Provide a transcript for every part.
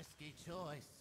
risky choice.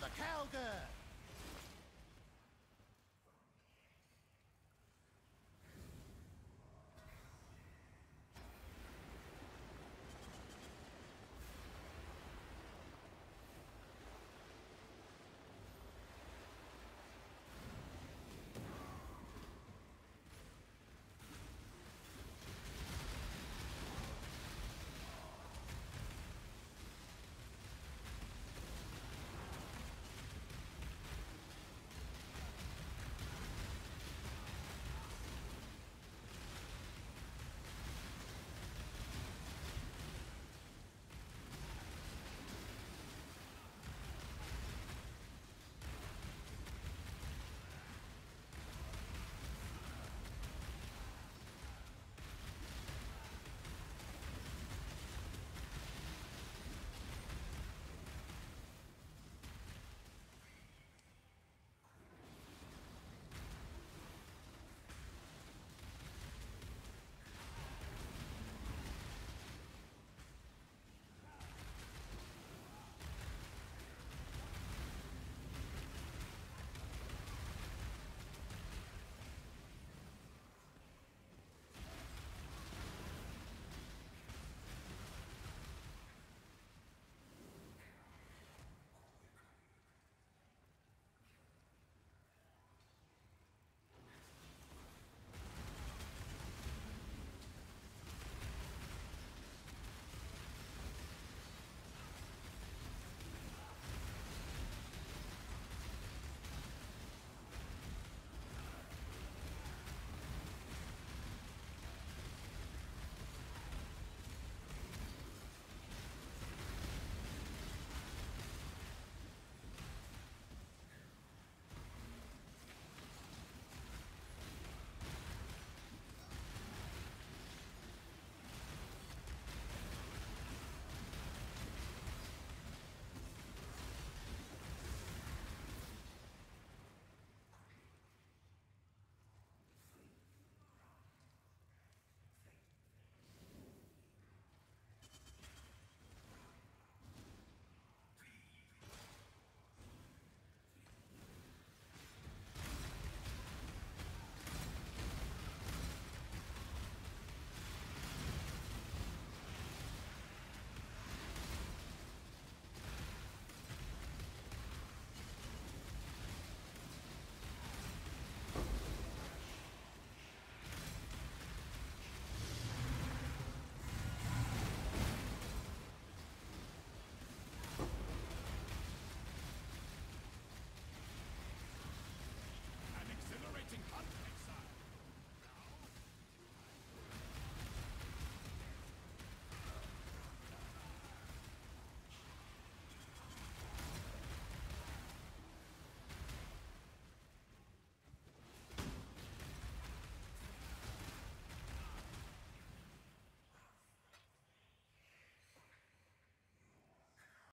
The Calgar!